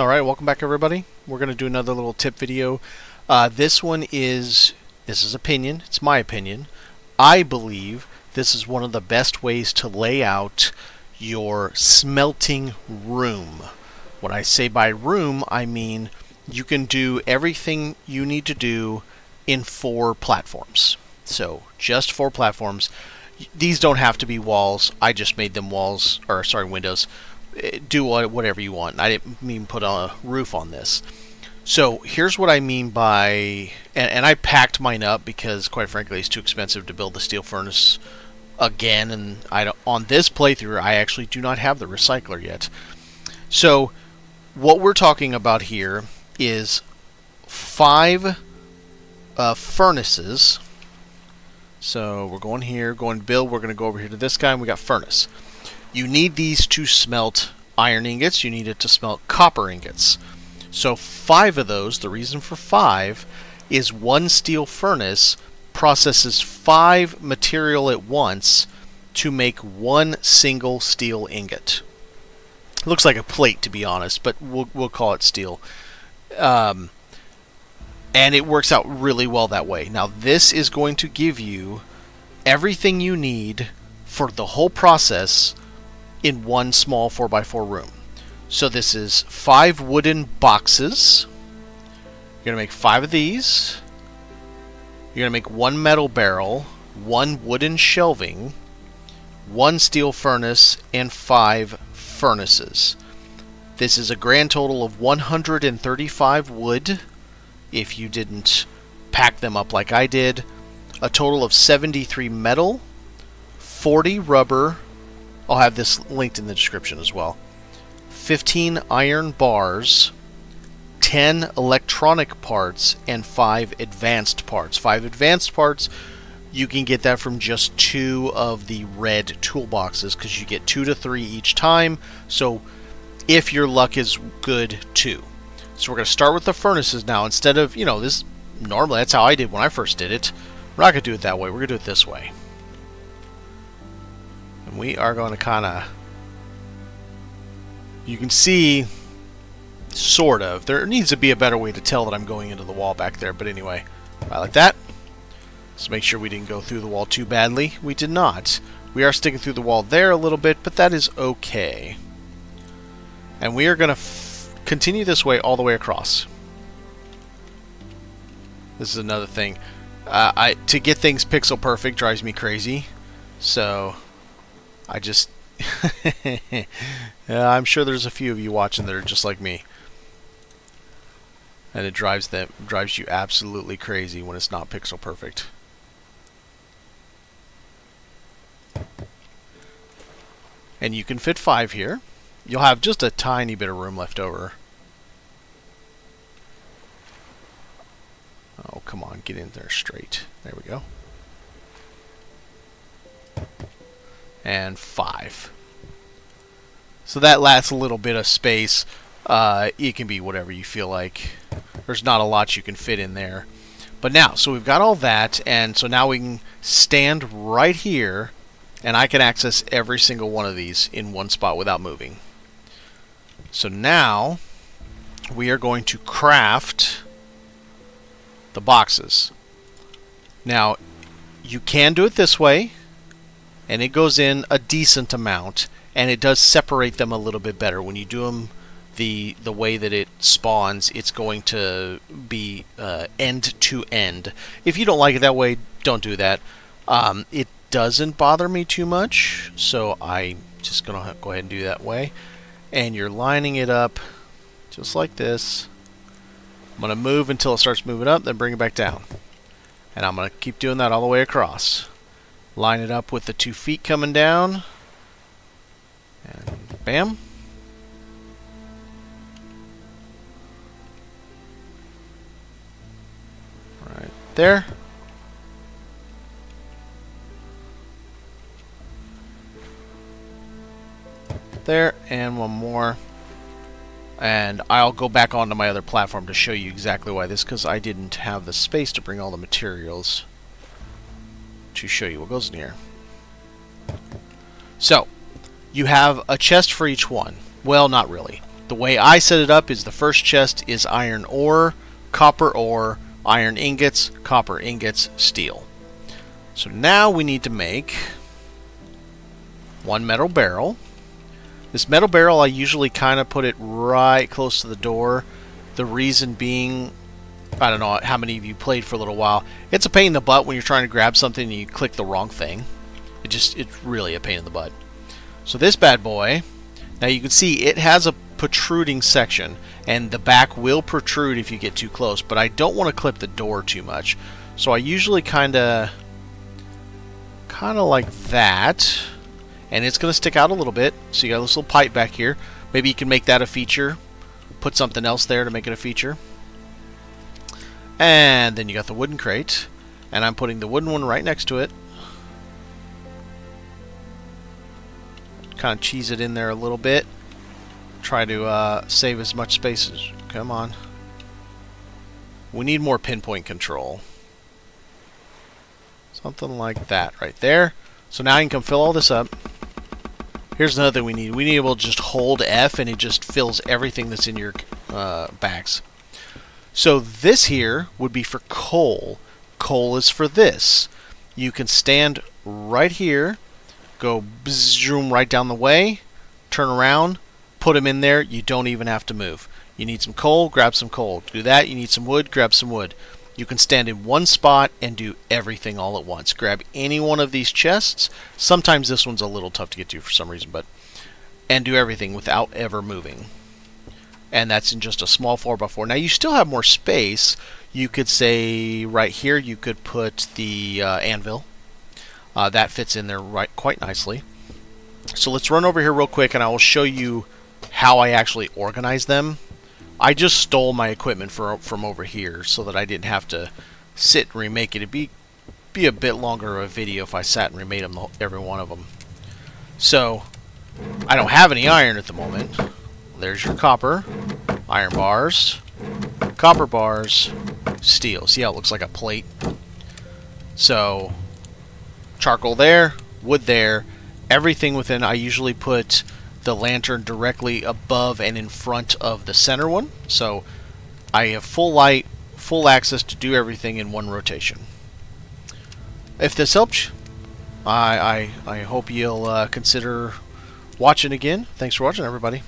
Alright, welcome back everybody. We're going to do another little tip video. Uh, this one is, this is opinion, it's my opinion. I believe this is one of the best ways to lay out your smelting room. When I say by room, I mean you can do everything you need to do in four platforms. So, just four platforms. These don't have to be walls. I just made them walls, or sorry, windows do whatever you want. I didn't mean put a roof on this. So here's what I mean by, and, and, I packed mine up because quite frankly it's too expensive to build the steel furnace again. And I don't, on this playthrough I actually do not have the recycler yet. So what we're talking about here is five uh, furnaces. So we're going here, going build. We're going to go over here to this guy, and we got furnace. You need these to smelt iron ingots. You need it to smelt copper ingots. So five of those, the reason for five, is one steel furnace processes five material at once to make one single steel ingot. Looks like a plate, to be honest, but we'll, we'll call it steel. Um, and it works out really well that way. Now, this is going to give you everything you need for the whole process in one small 4x4 room. So this is five wooden boxes. You're going to make five of these. You're going to make one metal barrel, one wooden shelving, one steel furnace, and five furnaces. This is a grand total of 135 wood, if you didn't pack them up like I did. A total of 73 metal, 40 rubber, I'll have this linked in the description as well. 15 iron bars, 10 electronic parts, and 5 advanced parts. 5 advanced parts, you can get that from just two of the red toolboxes because you get 2 to 3 each time. So if your luck is good, 2. So we're going to start with the furnaces now. Instead of, you know, this normally that's how I did when I first did it. We're not going to do it that way. We're going to do it this way. We are going to kind of... You can see, sort of. There needs to be a better way to tell that I'm going into the wall back there. But anyway, I like that. Let's make sure we didn't go through the wall too badly. We did not. We are sticking through the wall there a little bit, but that is okay. And we are going to continue this way all the way across. This is another thing. Uh, I To get things pixel perfect drives me crazy. So I just... yeah, I'm sure there's a few of you watching that are just like me. And it drives them drives you absolutely crazy when it's not pixel perfect. And you can fit five here. You'll have just a tiny bit of room left over. Oh, come on, get in there straight. There we go. And 5. So that last little bit of space, uh, it can be whatever you feel like. There's not a lot you can fit in there. But now, so we've got all that, and so now we can stand right here, and I can access every single one of these in one spot without moving. So now, we are going to craft the boxes. Now, you can do it this way, and it goes in a decent amount and it does separate them a little bit better. When you do them the the way that it spawns it's going to be uh, end to end. If you don't like it that way don't do that. Um, it doesn't bother me too much so I'm just gonna go ahead and do that way. And you're lining it up just like this. I'm gonna move until it starts moving up then bring it back down. And I'm gonna keep doing that all the way across Line it up with the two feet coming down. And bam. Right there. There, and one more. And I'll go back onto my other platform to show you exactly why this, because I didn't have the space to bring all the materials to show you what goes in here. So, you have a chest for each one. Well, not really. The way I set it up is the first chest is iron ore, copper ore, iron ingots, copper ingots, steel. So now we need to make one metal barrel. This metal barrel, I usually kind of put it right close to the door. The reason being, I don't know how many of you played for a little while. It's a pain in the butt when you're trying to grab something and you click the wrong thing. It just, it's really a pain in the butt. So this bad boy, now you can see it has a protruding section and the back will protrude if you get too close, but I don't want to clip the door too much. So I usually kind of, kind of like that and it's going to stick out a little bit. So you got this little pipe back here. Maybe you can make that a feature. Put something else there to make it a feature. And then you got the wooden crate. And I'm putting the wooden one right next to it. Kind of cheese it in there a little bit. Try to uh, save as much space as... Come on. We need more pinpoint control. Something like that right there. So now you can fill all this up. Here's another thing we need. We need to be able to just hold F and it just fills everything that's in your uh, bags. So this here would be for coal. Coal is for this. You can stand right here, go zoom right down the way, turn around, put them in there. You don't even have to move. You need some coal, grab some coal. Do that, you need some wood, grab some wood. You can stand in one spot and do everything all at once. Grab any one of these chests. Sometimes this one's a little tough to get to for some reason, but and do everything without ever moving. And that's in just a small 4x4. Now you still have more space. You could say right here you could put the uh, anvil. Uh, that fits in there right quite nicely. So let's run over here real quick and I will show you how I actually organize them. I just stole my equipment for, from over here so that I didn't have to sit and remake it. It'd be, be a bit longer of a video if I sat and remade them, every one of them. So, I don't have any iron at the moment. There's your copper, iron bars, copper bars, steel. See how it looks like a plate? So, charcoal there, wood there, everything within, I usually put the lantern directly above and in front of the center one. So I have full light, full access to do everything in one rotation. If this helps, I, I, I hope you'll uh, consider watching again. Thanks for watching, everybody.